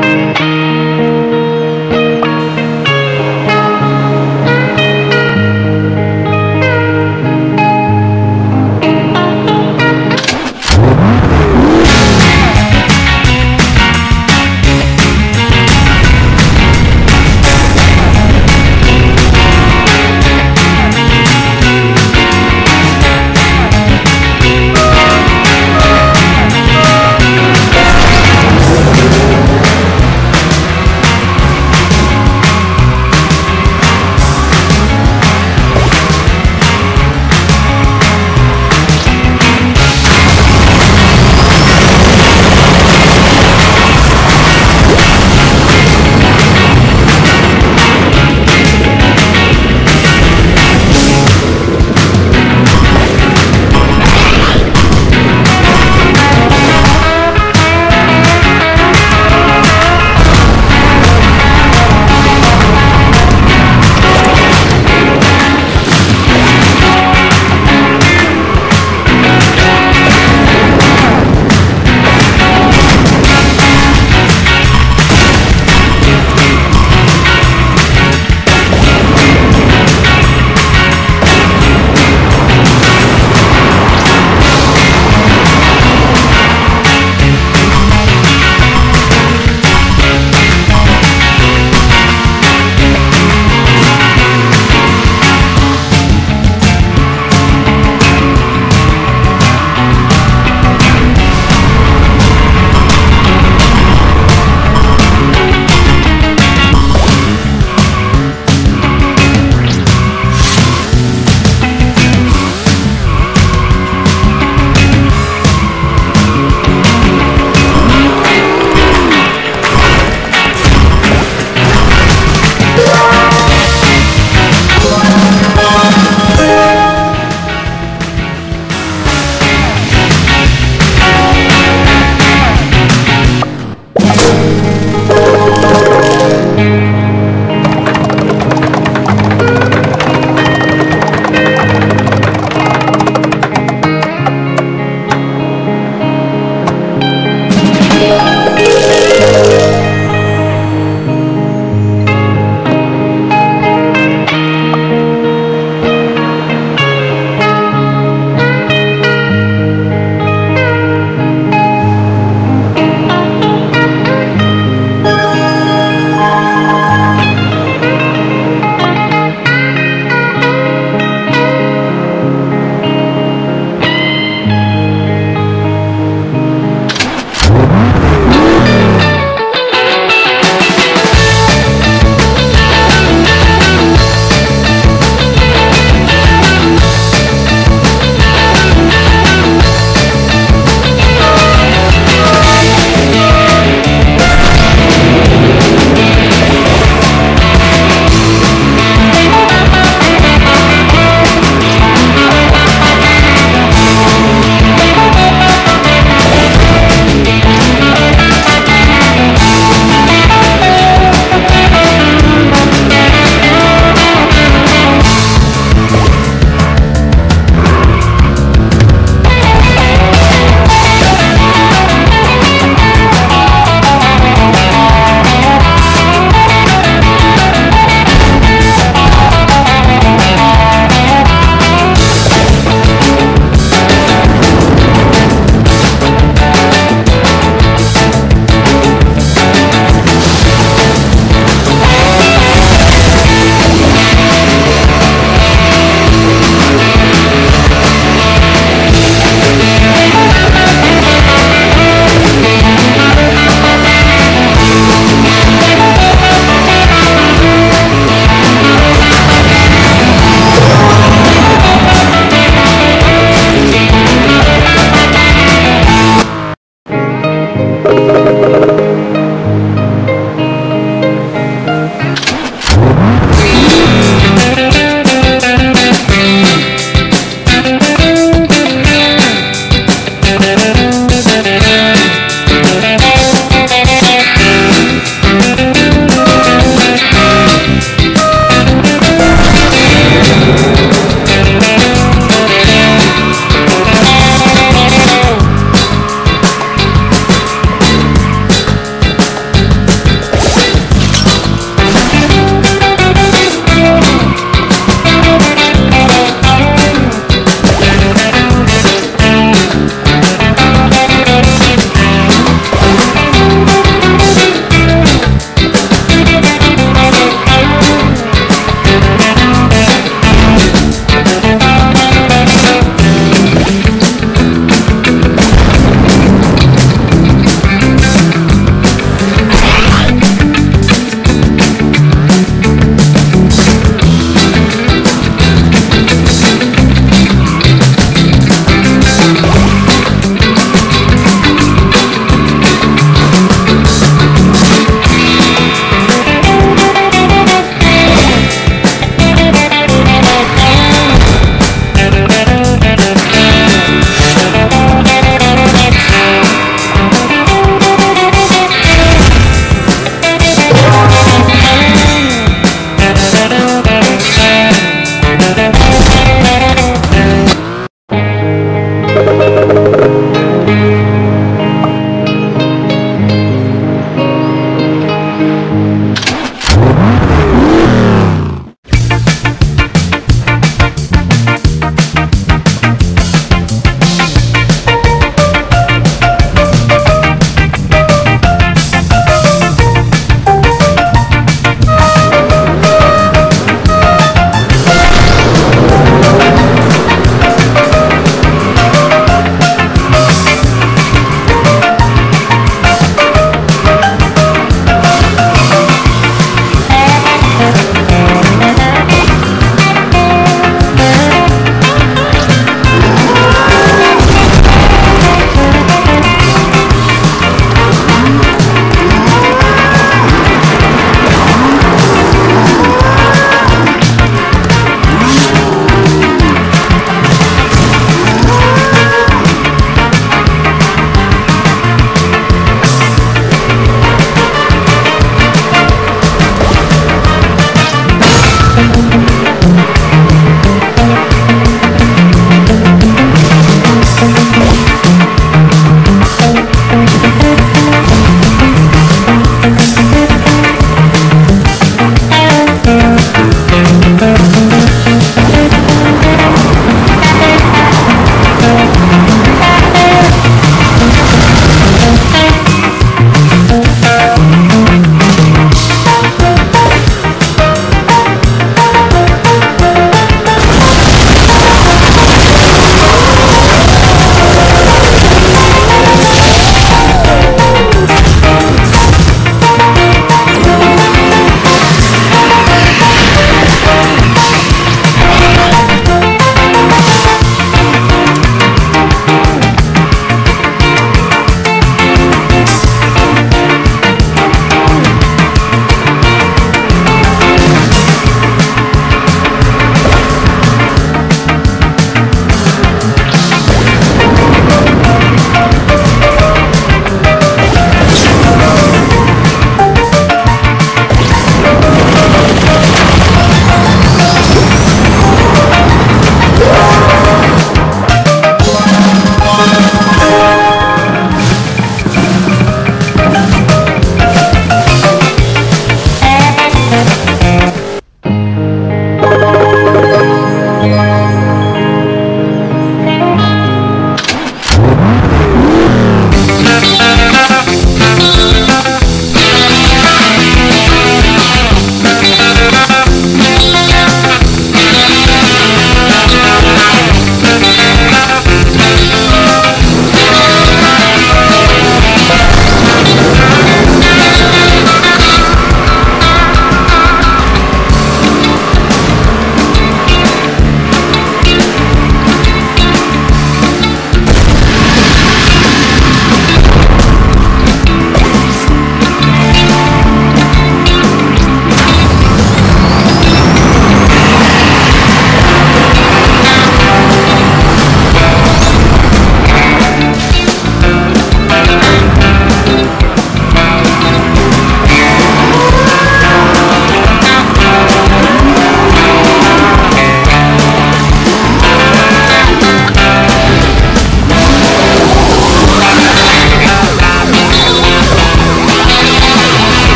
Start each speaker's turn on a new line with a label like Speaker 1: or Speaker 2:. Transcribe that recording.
Speaker 1: Música